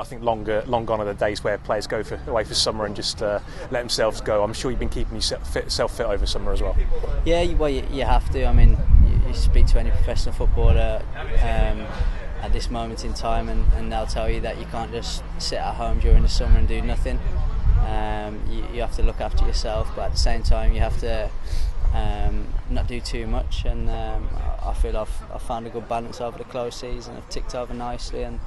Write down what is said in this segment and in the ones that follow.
I think longer, long gone are the days where players go for, away for summer and just uh, let themselves go. I'm sure you've been keeping yourself fit, self fit over summer as well. Yeah, well, you, you have to. I mean, you, you speak to any professional footballer um, at this moment in time, and, and, they'll tell you that you can't just sit at home during the summer and do nothing. Um, you, you, have to look after yourself, but at the same time, you have to um, not do too much. And um, I feel I've, I've found a good balance over the close season. I've ticked over nicely and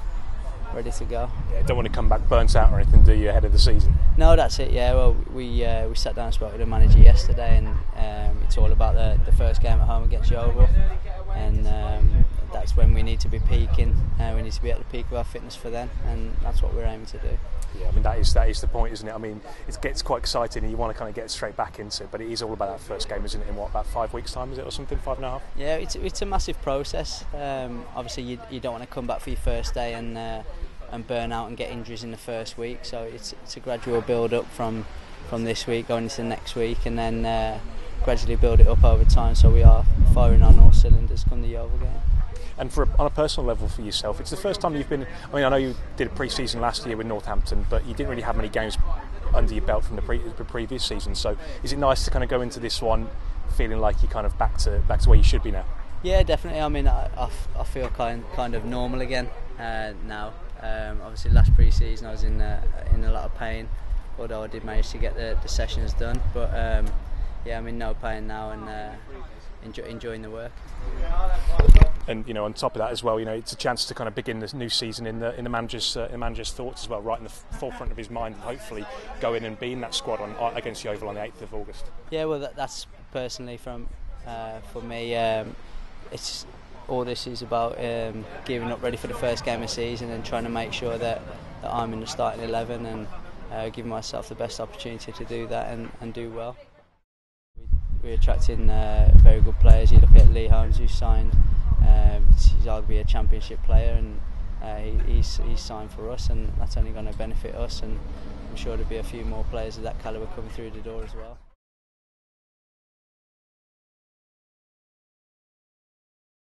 ready to go. Yeah, don't want to come back burnt out or anything, do you, ahead of the season? No, that's it. Yeah, well, we uh, we sat down and spoke with the manager yesterday, and um, it's all about the, the first game at home against Yeovil, and um, that's when we need to be peaking. Uh, we need to be at the peak of our fitness for then, and that's what we're aiming to do. Yeah, I mean that is that is the point, isn't it? I mean, it gets quite exciting, and you want to kind of get straight back into it. But it is all about that first game, isn't it? In what about five weeks' time, is it, or something? Five and a half? Yeah, it's it's a massive process. Um, obviously, you, you don't want to come back for your first day and uh, and burn out and get injuries in the first week. So it's it's a gradual build up from from this week going into the next week, and then uh, gradually build it up over time. So we are firing on all cylinders come the Yeovil game. And for a, on a personal level for yourself, it's the first time you've been. I mean, I know you did a pre-season last year with Northampton, but you didn't really have many games under your belt from the, pre- the previous season. So is it nice to kind of go into this one feeling like you're kind of back to back to where you should be now? Yeah, definitely. I mean, I, I, I feel kind kind of normal again uh, now. Um, obviously, last pre-season I was in uh, in a lot of pain, although I did manage to get the, the sessions done. But um, yeah, I'm in no pain now and uh, enjoy, enjoying the work and you know on top of that as well, you know it's a chance to kind of begin this new season in the in the manager's uh, in the manager's thoughts as well, right in the forefront of his mind, and hopefully go in and be in that squad on uh, against Yeovil on the 8th of August. Yeah, well, that, that's personally from uh, for me. Um, it's all this is about um, gearing up ready for the first game of season and trying to make sure that, that I'm in the starting 11 and uh, giving myself the best opportunity to do that and, and do well. we're attracting uh, very good players. You look at Lee Holmes, who signed, um, he's arguably a championship player, and uh, he, he's, he's signed for us, and that's only going to benefit us. And I'm sure there'll be a few more players of that calibre coming through the door as well.